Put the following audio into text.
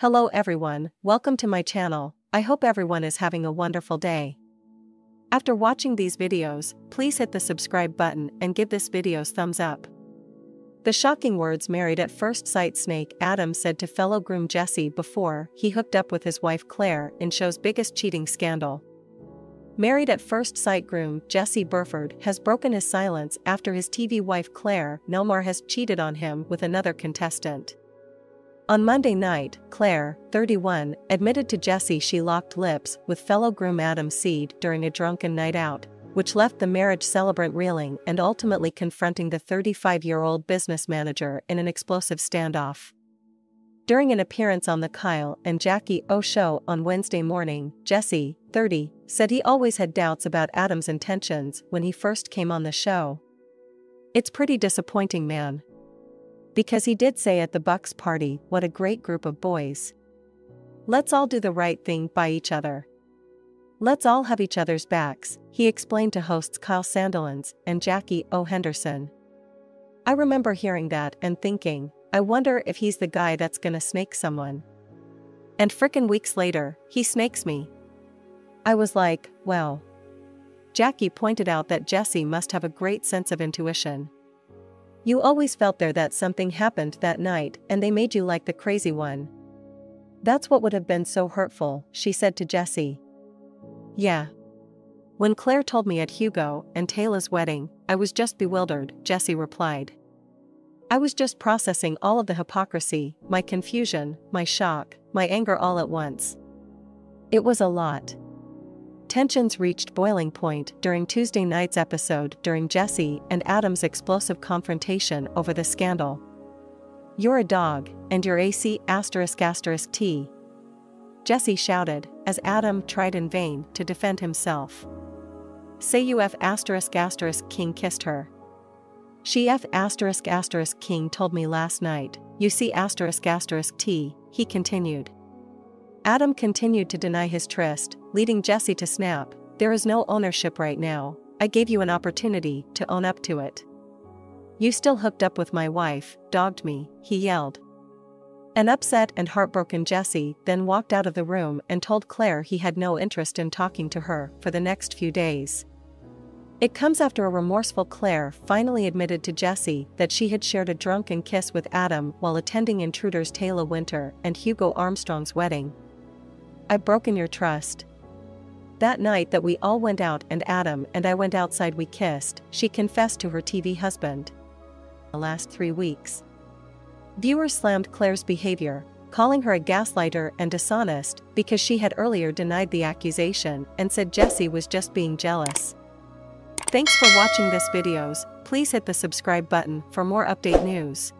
Hello everyone, welcome to my channel, I hope everyone is having a wonderful day. After watching these videos, please hit the subscribe button and give this video's thumbs up. The shocking words married at first sight snake Adam said to fellow groom Jesse before he hooked up with his wife Claire in show's biggest cheating scandal. Married at first sight groom Jesse Burford has broken his silence after his TV wife Claire Nomarhas has cheated on him with another contestant. On Monday night, Claire, 31, admitted to Jesse she locked lips with fellow groom Adam Seed during a drunken night out, which left the marriage celebrant reeling and ultimately confronting the 35 year old business manager in an explosive standoff. During an appearance on the Kyle and Jackie O show on Wednesday morning, Jesse, 30, said he always had doubts about Adam's intentions when he first came on the show. It's pretty disappointing, man, because he did say at the Bucks party, what a great group of boys. Let's all do the right thing by each other. Let's all have each other's backs, he explained to hosts Kyle Sandilands and Jackie O. Henderson. I remember hearing that and thinking, I wonder if he's the guy that's gonna snake someone. And frickin' weeks later, he snakes me. I was like, well. Jackie pointed out that Jesse must have a great sense of intuition. You always felt there that something happened that night and they made you like the crazy one. That's what would have been so hurtful, she said to Jesse. Yeah. When Claire told me at Hugo and Taylor's wedding, I was just bewildered, Jesse replied. I was just processing all of the hypocrisy, my confusion, my shock, my anger all at once. It was a lot. Tensions reached boiling point during Tuesday night's episode during Jesse and Adam's explosive confrontation over the scandal. You're a dog, and you're AC asterisk asterisk T. Jesse shouted, as Adam tried in vain to defend himself. Say UF asterisk asterisk King kissed her. She F asterisk asterisk King told me last night, you see asterisk asterisk T, he continued. Adam continued to deny his tryst, leading Jesse to snap, There is no ownership right now, I gave you an opportunity to own up to it. You still hooked up with my wife, dogged me, he yelled. An upset and heartbroken Jesse then walked out of the room and told Claire he had no interest in talking to her for the next few days. It comes after a remorseful Claire finally admitted to Jesse that she had shared a drunken kiss with Adam while attending Intruders Taylor Winterstein and Hugo Armstrong's wedding, I've broken your trust. That night that we all went out and Adam and I went outside, we kissed, she confessed to her TV husband. The last three weeks. Viewers slammed Claire's behavior, calling her a gaslighter and dishonest because she had earlier denied the accusation and said Jesse was just being jealous. Thanks for watching this videos, please hit the subscribe button for more update news.